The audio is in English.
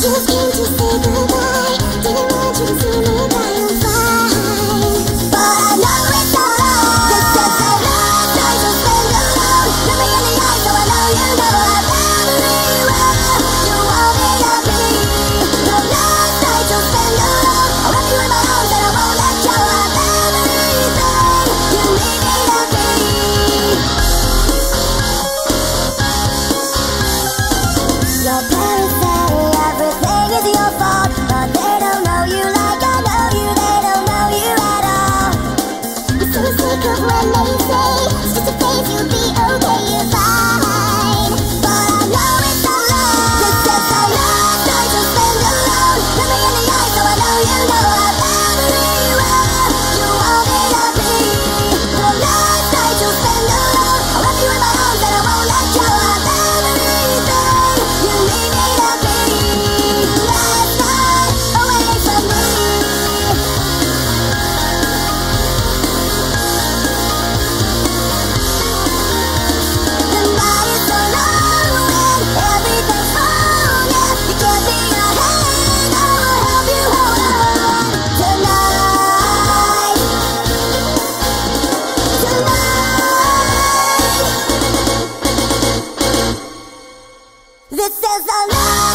just came to say goodbye. Didn't want you to see me cry. This is a lie.